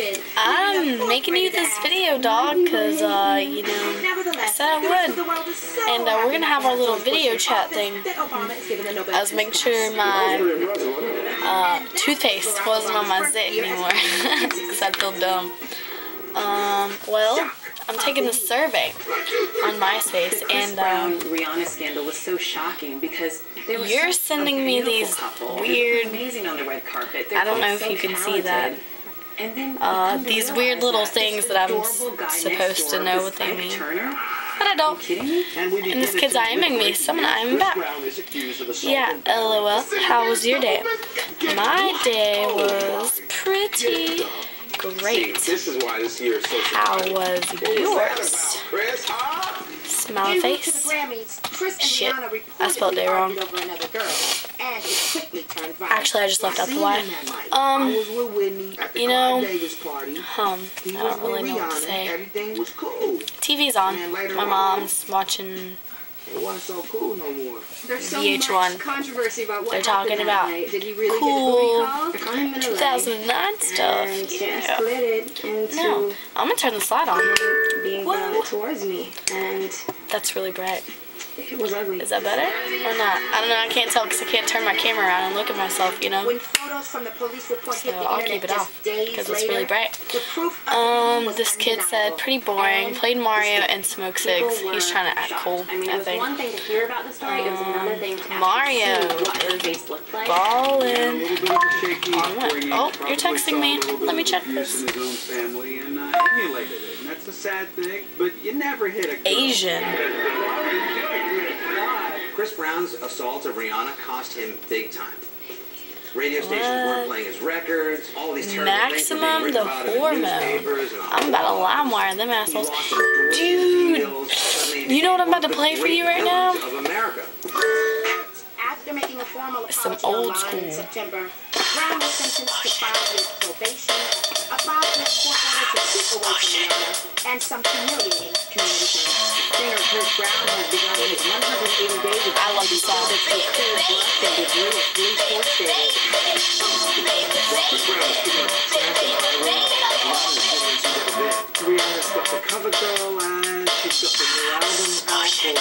stupid. I'm making you this video, dog, because, uh, you know, I said I would. And uh, we're going to have our little video chat thing. I was making sure my uh, toothpaste wasn't on my zit anymore, because I feel dumb. Um, well, I'm taking a survey on MySpace, and Brown uh, Rihanna scandal was so shocking because they were You're sending me these couple. Weird- amazing on the red carpet. They're I don't know if so you can see that. Talented. And then you Uh, these weird little things that I'm adorable guy next supposed to know what they mean. But I don't. And, this kid's IMing me, so I'm IM back. Yeah, lol. How was your day? My day was pretty great. This is why this year is so How was yours? Smile face. Shit, I spelled it wrong. Actually, I just left out the Y. Um, you know, um, I don't really know what to say. Everything was cool. TV's on. My mom's watching It wasn't so cool no more. There's so VH1. much controversy about what They're talking about. Did you really cool get a booty call? I'm in LA. 2009 stuff. And Yeah. into No, I'm gonna turn the slide on. being Whoa. towards me. And That's really bright. It was ugly. Is that better or not? I don't know. I can't tell because I can't turn my camera around and look at myself. You know. When photos from the police report So hit the I'll internet keep it just off because it's really bright. the proof of Um, video this kid said pretty boring. And Played Mario and smoked cigs. He's trying to act shocked. cool. I mean, it I think. one thing to hear about the story. it was another thing to Mario see what her is face like. Ballin'. little bit of a shaky On what? where he Oh, you're texting me. a little bit Let me check this. in his own family and emulated it. And that's a sad thing, but you never hit a. Asian. Chris Brown's assault of Rihanna cost him big time. Radio stations What? weren't playing his records. All these terrible Maximum things the were being about him in hormone. newspapers and on I'm about to blogs. LimeWire them He assholes. Dude, you know what I'm about to play for you right now? Of America. After making a formal Some apology old online in school. September, Brown was sentenced to five years probation, a five-year court order to keep away from Rihanna, and some humiliating community service. Singer Chris Brown has begun his 180 Got the cover girl she's got the new album out. She's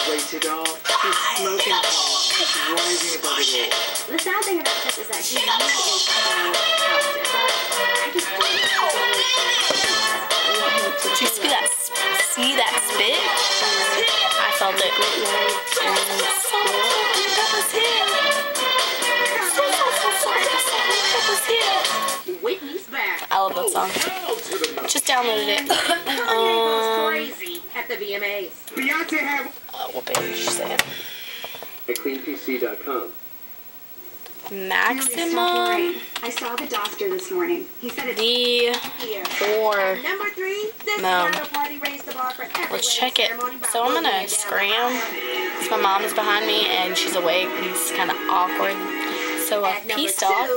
smoking. She's rising above. The sad thing about this is. I Did you see that? See that spit? I felt it. That song. Just downloaded it. Um, at the VMAs. Beyonce had uh, what page did you at cleanpc.com. Maximum I saw the doctor this morning. He said it's the Here. four. Number three, this No. party raised the bar for every Let's check it. So I'm gonna and scram. Della. Because my mom is behind me and she's awake. and It's kind of awkward. So uh, At number peace, dog.